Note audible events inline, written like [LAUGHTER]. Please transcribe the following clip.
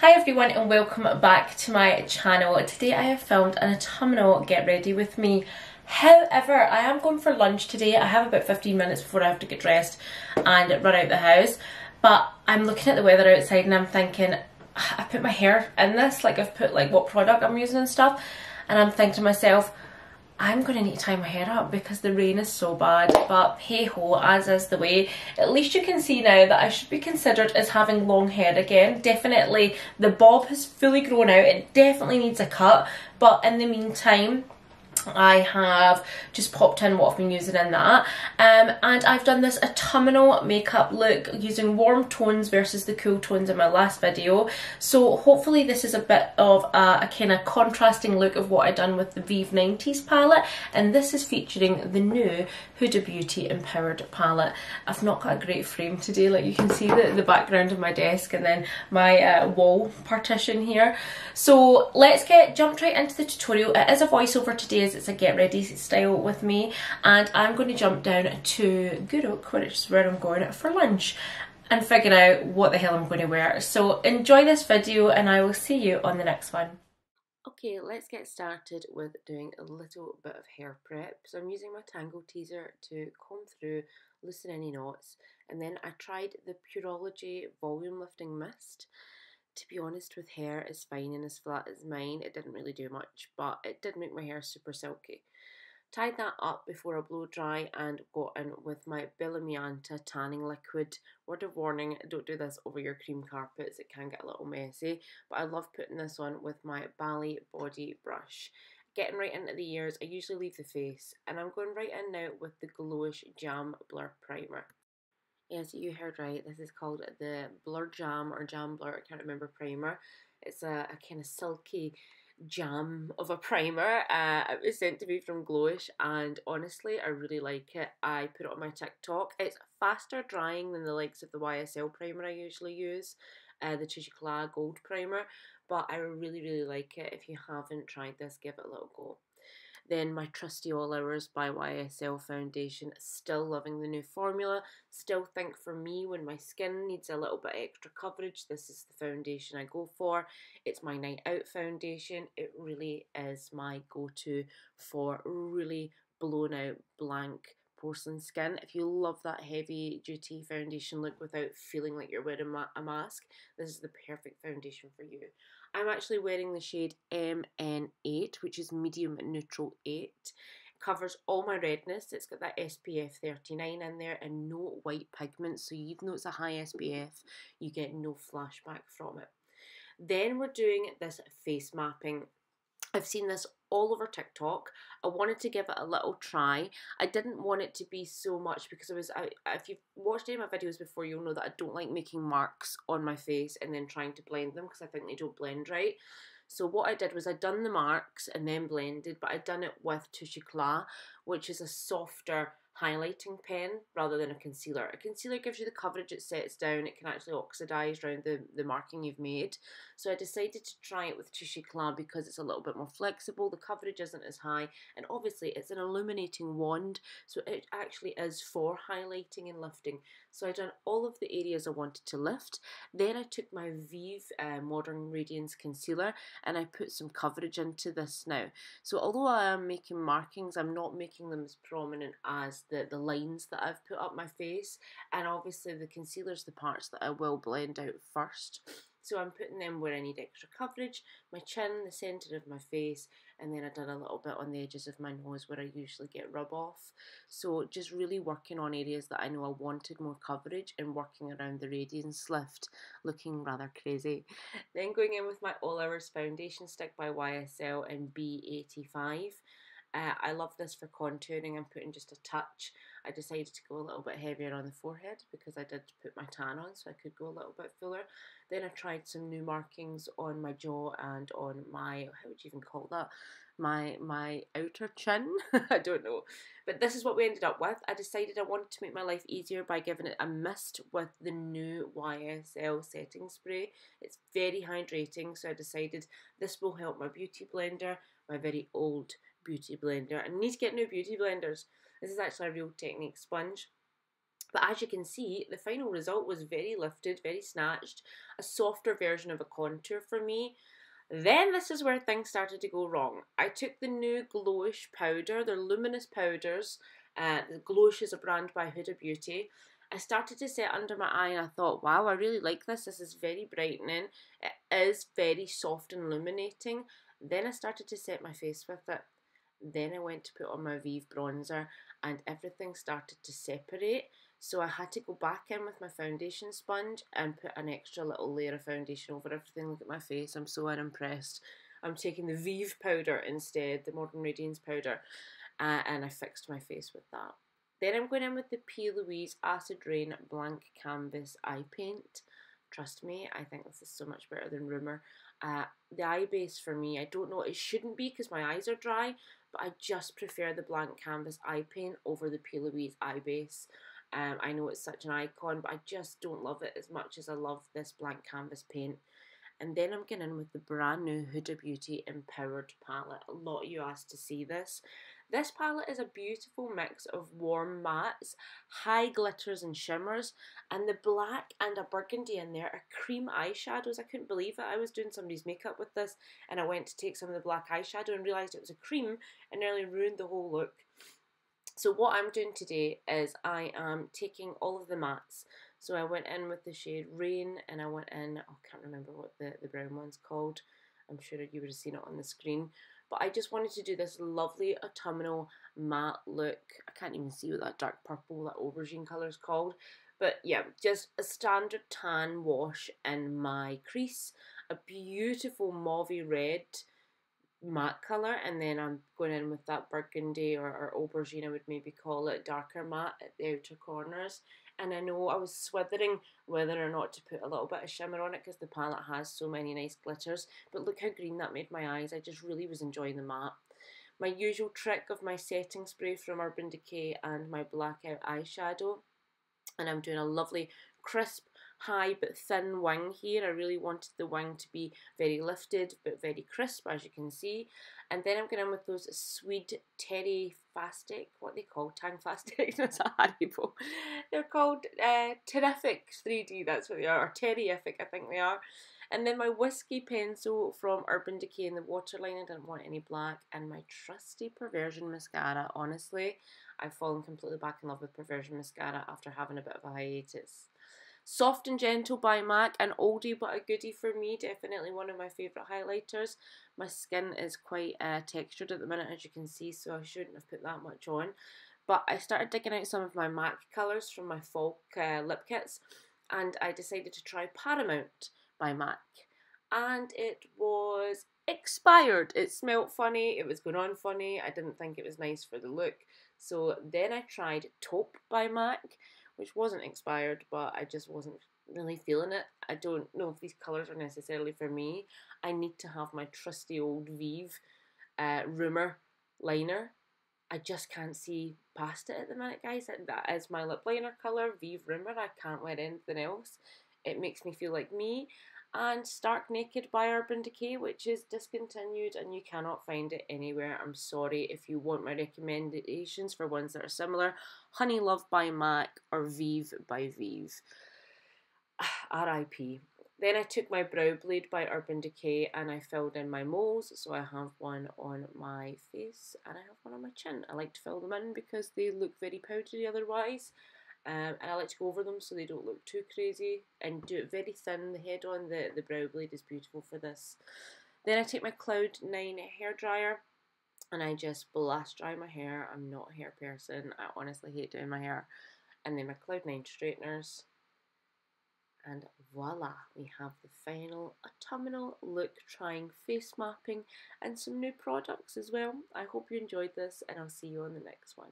Hi everyone and welcome back to my channel. Today I have filmed an autumnal get ready with me. However, I am going for lunch today. I have about 15 minutes before I have to get dressed and run out the house. But I'm looking at the weather outside and I'm thinking, ah, I put my hair in this, like I've put like what product I'm using and stuff. And I'm thinking to myself, I'm going to need to tie my hair up because the rain is so bad. But hey ho, as is the way. At least you can see now that I should be considered as having long hair again. Definitely the bob has fully grown out. It definitely needs a cut. But in the meantime, I have just popped in what I've been using in that um, and I've done this autumnal makeup look using warm tones versus the cool tones in my last video so hopefully this is a bit of a, a kind of contrasting look of what I've done with the Vieve 90s palette and this is featuring the new Huda Beauty Empowered palette. I've not got a great frame today like you can see the, the background of my desk and then my uh, wall partition here so let's get jumped right into the tutorial. It is a voiceover today as it's a get ready style with me and I'm going to jump down to Gourock which is where I'm going for lunch and figure out what the hell I'm going to wear. So enjoy this video and I will see you on the next one. Okay, let's get started with doing a little bit of hair prep. So I'm using my Tangle Teezer to comb through, loosen any knots, and then I tried the Pureology Volume Lifting Mist to be honest with hair as fine and as flat as mine. It didn't really do much, but it did make my hair super silky. Tied that up before I blow dry and got in with my Bellamianta tanning liquid. Word of warning, don't do this over your cream carpets, it can get a little messy, but I love putting this on with my Bali body brush. Getting right into the ears, I usually leave the face, and I'm going right in now with the Glowish Jam Blur Primer. Yes, you heard right. This is called the Blur Jam or Jam Blur. I can't remember primer. It's a, a kind of silky jam of a primer. Uh, it was sent to me from Glowish, and honestly, I really like it. I put it on my TikTok. It's faster drying than the likes of the YSL primer I usually use, uh, the Éclat Gold Primer, but I really, really like it. If you haven't tried this, give it a little go. Then my trusty All Hours by YSL foundation. Still loving the new formula. Still think for me when my skin needs a little bit extra coverage, this is the foundation I go for. It's my night out foundation. It really is my go-to for really blown out blank porcelain skin. If you love that heavy duty foundation look without feeling like you're wearing a mask, this is the perfect foundation for you. I'm actually wearing the shade MN8, which is medium neutral 8. covers all my redness. It's got that SPF 39 in there and no white pigment. So even though it's a high SPF, you get no flashback from it. Then we're doing this face mapping I've seen this all over TikTok. I wanted to give it a little try. I didn't want it to be so much because I was. I, if you've watched any of my videos before, you'll know that I don't like making marks on my face and then trying to blend them because I think they don't blend right. So what I did was I done the marks and then blended, but I done it with Touche Éclat, which is a softer highlighting pen rather than a concealer. A concealer gives you the coverage, it sets down, it can actually oxidize around the, the marking you've made. So I decided to try it with Touche Éclat because it's a little bit more flexible, the coverage isn't as high, and obviously it's an illuminating wand, so it actually is for highlighting and lifting. So I done all of the areas I wanted to lift. Then I took my Vieve uh, Modern Radiance Concealer and I put some coverage into this now. So although I am making markings, I'm not making them as prominent as the, the lines that I've put up my face. And obviously the concealer is the parts that I will blend out first. So I'm putting them where I need extra coverage, my chin, the centre of my face, and then I done a little bit on the edges of my nose where I usually get rub off. So just really working on areas that I know I wanted more coverage and working around the radiance lift, looking rather crazy. Then going in with my All Hours foundation stick by YSL in B85. Uh, I love this for contouring. I'm putting just a touch. I decided to go a little bit heavier on the forehead because I did put my tan on so I could go a little bit fuller. Then I tried some new markings on my jaw and on my, how would you even call that? My my outer chin. [LAUGHS] I don't know. But this is what we ended up with. I decided I wanted to make my life easier by giving it a mist with the new YSL setting spray. It's very hydrating, so I decided this will help my beauty blender, my very old beauty blender. I need to get new beauty blenders. This is actually a Real Technique sponge. But as you can see, the final result was very lifted, very snatched, a softer version of a contour for me. Then this is where things started to go wrong. I took the new Glowish powder, they're luminous powders. Uh, Glowish is a brand by Huda Beauty. I started to set under my eye and I thought, wow, I really like this. This is very brightening. It is very soft and illuminating. Then I started to set my face with it. Then I went to put on my Vieve bronzer and everything started to separate. So I had to go back in with my foundation sponge and put an extra little layer of foundation over everything. Look at my face, I'm so unimpressed. I'm taking the Vieve powder instead, the Modern Radiance powder, uh, and I fixed my face with that. Then I'm going in with the P. Louise Acid Rain Blank Canvas Eye Paint. Trust me, I think this is so much better than Rumour. Uh, the eye base for me, I don't know, it shouldn't be because my eyes are dry, but I just prefer the blank canvas eye paint over the P. Louise eye base. Um, I know it's such an icon, but I just don't love it as much as I love this blank canvas paint. And then I'm getting in with the brand new Huda Beauty Empowered palette. A lot of you asked to see this. This palette is a beautiful mix of warm mattes, high glitters and shimmers, and the black and a burgundy in there are cream eyeshadows. I couldn't believe it. I was doing somebody's makeup with this and I went to take some of the black eyeshadow and realised it was a cream and nearly ruined the whole look. So what I'm doing today is I am taking all of the mattes. So I went in with the shade Rain and I went in, oh, I can't remember what the, the brown one's called. I'm sure you would have seen it on the screen. But I just wanted to do this lovely autumnal matte look. I can't even see what that dark purple, that aubergine colour is called. But yeah, just a standard tan wash in my crease. A beautiful mauvey red matte colour and then I'm going in with that burgundy or, or aubergine I would maybe call it darker matte at the outer corners and I know I was swithering whether or not to put a little bit of shimmer on it because the palette has so many nice glitters but look how green that made my eyes. I just really was enjoying the matte. My usual trick of my setting spray from Urban Decay and my blackout eyeshadow and I'm doing a lovely crisp high but thin wing here. I really wanted the wing to be very lifted but very crisp as you can see. And then I'm going in with those Swede Terry Fastic, what they call Tang Fastic, [LAUGHS] that's a Haribo. They're called uh, Terrific 3D, that's what they are, or Terrific I think they are. And then my Whiskey Pencil from Urban Decay in the waterline, I didn't want any black. And my trusty Perversion Mascara, honestly, I've fallen completely back in love with Perversion Mascara after having a bit of a hiatus. Soft and Gentle by MAC, an oldie but a goodie for me, definitely one of my favourite highlighters. My skin is quite uh, textured at the minute as you can see so I shouldn't have put that much on. But I started digging out some of my MAC colours from my folk uh, lip kits and I decided to try Paramount by MAC. And it was expired. It smelt funny, it was going on funny, I didn't think it was nice for the look. So then I tried Taupe by MAC which wasn't expired, but I just wasn't really feeling it. I don't know if these colours are necessarily for me. I need to have my trusty old Vieve uh, Rumour liner. I just can't see past it at the minute, guys. That is my lip liner colour, Vieve Rumour. I can't wear anything else. It makes me feel like me and Stark Naked by Urban Decay, which is discontinued and you cannot find it anywhere. I'm sorry if you want my recommendations for ones that are similar. Honey Love by MAC or Vive by Vieve. [SIGHS] RIP. Then I took my Brow Blade by Urban Decay and I filled in my moles. So I have one on my face and I have one on my chin. I like to fill them in because they look very powdery otherwise. Um, and I like to go over them so they don't look too crazy and do it very thin. The head on the, the brow blade is beautiful for this. Then I take my Cloud 9 hair dryer and I just blast dry my hair. I'm not a hair person. I honestly hate doing my hair. And then my Cloud 9 straighteners. And voila, we have the final autumnal look trying face mapping and some new products as well. I hope you enjoyed this and I'll see you on the next one.